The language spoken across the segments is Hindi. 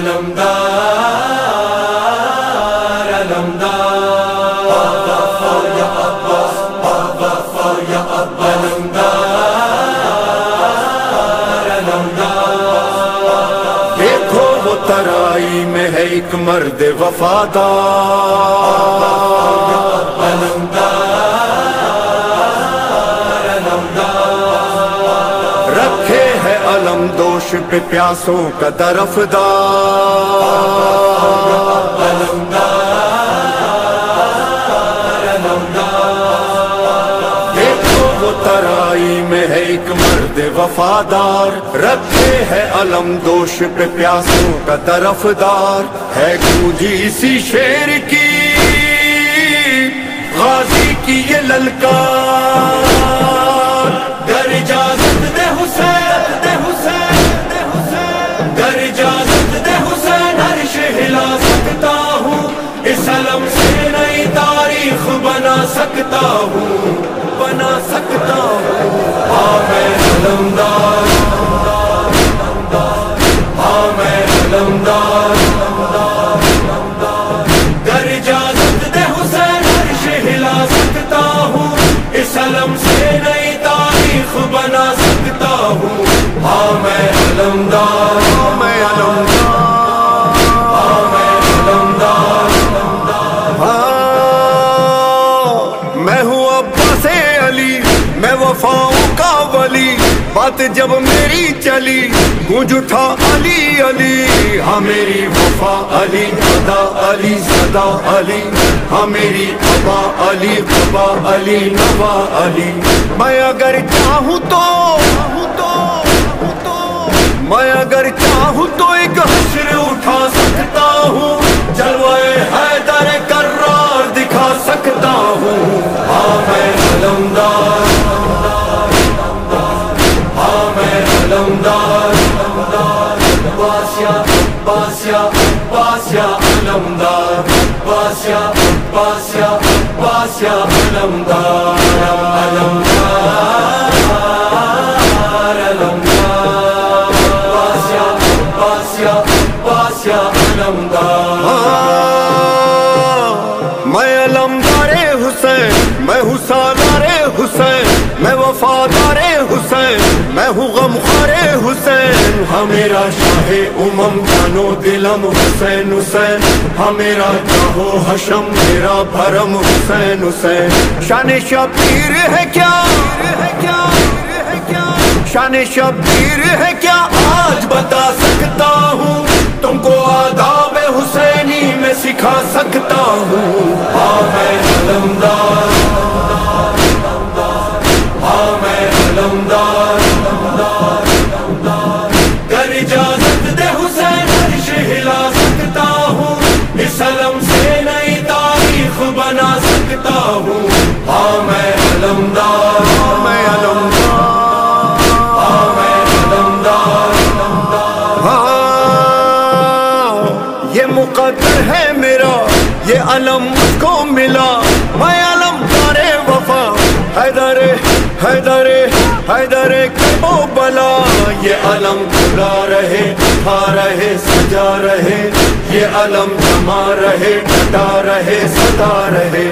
अलमदार अलमदार या अब्बास या अलमदार अलमदार देखो वो तराई में है एक मर्द वफादार। रखे अलम दोष पे प्यासों का तरफदार देखो वो तराई में है एक मर्द वफादार। रखे है अलम दोष पे प्यासों का तरफदार है गूंजी इसी शेर की, गाजी की ये ललकार। इजाज़त दे हुसैन अर्श हिला सकता हूँ। इस अलम से नई तारीख बना सकता हूँ। बना सकता हूँ। हाँ मैं दमदार हाँ मैं अलमदार जब मेरी चली, गूंज उठा अली अली। हाँ मेरी वफा अली, सदा अली सदा अली। हाँ मेरी अबा अली, खबा अली, नवा अली। मैं अगर चाहूँ तो मैं अगर चाहूँ तो एक हश्र उठा सकता हूँ। जलवाए हैदर कर्रार दिखा सकता हूँ। हाँ मैं अलमदार बासिया बासिया अलमदार बासिया बासिया बासिया अलमदार अलमदार अलमदार बासिया बासिया बासिया अलमदार हाँ, मैं अलमदारे हुसैन मैं हुसादारे हुसैन मैं वफादारे हुसैन मैं हूँ गमखारे हुसैन हाँ शाहे उमम, जानो दिलम हुसैन हुसैन। हाँ मेरा चाहो हशम, मेरा भरम हुसैन हुसैन। शान शबीर है क्या? है है शान शबीर है क्या? आज बता सकता हूँ, तुमको आदाब हुसैनी में सिखा सकता हूँ हाँ। अलम मुझको मिला। मैं अलम तारे वफा। हैदरे हैदरे हैदरे कबो बला। ये अलम खुला रहे, खा रहे, सजा रहे। ये अलम जमा रहे घटा रहे सदा रहे।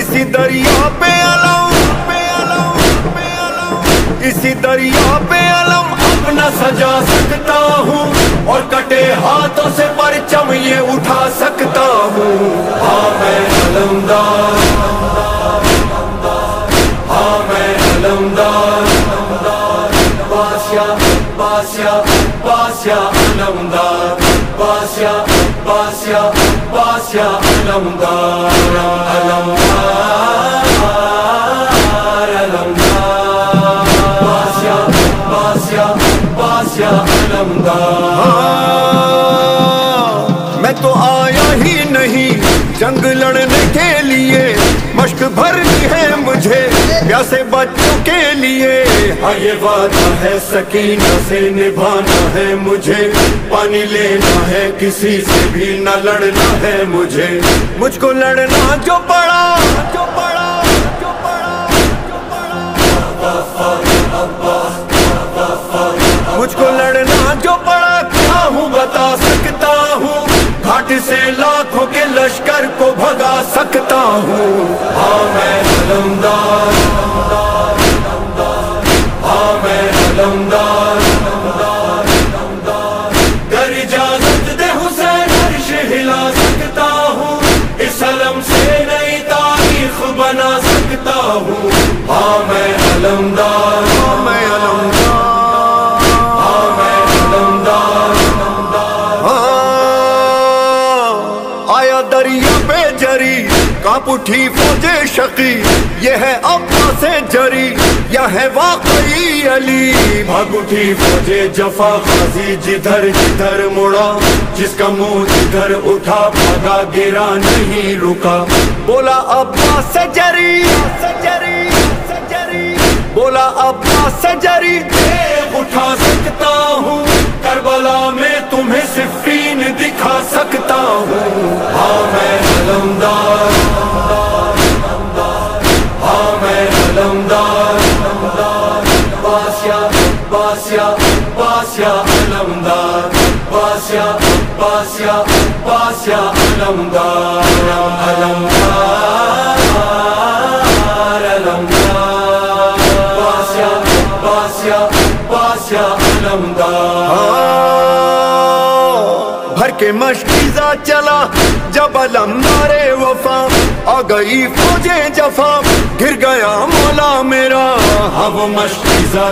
इसी दरिया पे अलम पे अलम पे अलम। इसी दरिया पे अलम अपना सजा कटे हाथों से परचम ये उठा सकता हूँ। हाँ मैं अलमदार हाँ मैं अलमदार बासिया बासिया बासिया अलमदार बासिया बासिया बासिया बासिया अलमदार प्यासे बच्चों के लिए। हाँ ये वादा है, सकीना से निभाना है मुझे। पानी लेना है, किसी से भी न लड़ना है मुझे। मुझको लड़ना जो पड़ा जो पड़ा जो पड़ा जो पड़ा। मुझको लड़ना जो पड़ा, क्या हूँ बता सकता हूँ? घाट से लाखों के लश्कर मैं अलमदार गर इजाज़त दे हुसैन अर्श हिला सकता हूँ। इस अलम से नई तारीख बना सकता हूँ। हाँ मैं अलमदार। हाँ मैं अलमदार। हाँ मैं अलमदार हाँ, आया दरिया पे जरी काँप उठी फौजे शकी। ये है से जरी। यह है वाकई अली? भाग उठी फौजे जफा खाजी जिधर जिधर मुड़ा। जिसका मुँह जिधर उठा भागा गिरा नहीं रुका। बोला अब्बा सजरी जरी सजरी सजरी। बोला अब्बा सजरी उठा सकता हूँ करबला में तुम्हें सिफीन बासिया बासिया अलमदार बासिया बासिया बासिया अलमदार भर के मशकीजा चला, जब अलमदारे वफा, आ गई फौजे जफा, गिर गया मौला मेरा। अब मशकीजा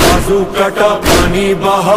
बाजू कटा पानी बहा।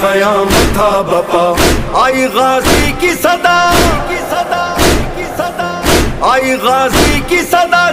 कयाम था बपा। आई गाजी की सदा की सदा की सदा। आई गाजी की सदा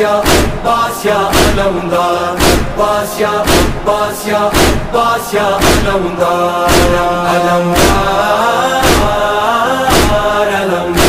बासिया बासिया अलमदार बासिया बासिया बासिया अलमदार अलमदार अलमदार